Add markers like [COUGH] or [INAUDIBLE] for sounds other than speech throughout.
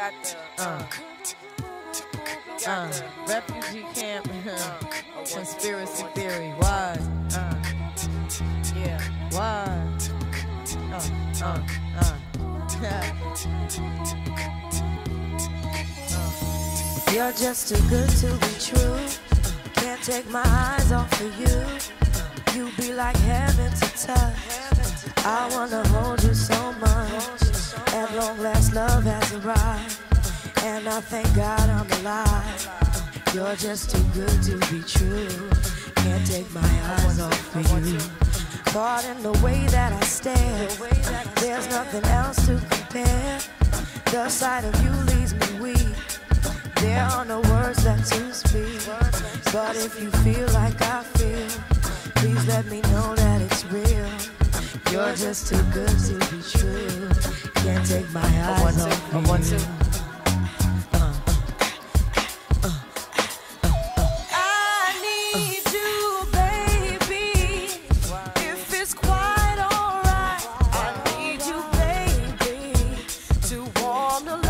got. Uh, uh, refugee camp, [LAUGHS] conspiracy theory. Why? Uh, yeah. Why? Uh, uh, uh. [LAUGHS] You're just too good to be true. Can't take my eyes off of you. You be like heaven to touch. I wanna hold you so much. Love has arrived. And I thank God I'm alive. You're just too good to be true. Can't take my eyes off of you. Caught in the way that I stare. There's nothing else to compare. The sight of you leaves me weak. There are no words left to speak. But if you feel like I feel, please let me know that it's real. You're just too good to be true. Can't take my eyes off of you. I need you, baby. If it's quite alright, I need you, baby, to warm the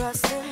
trust it.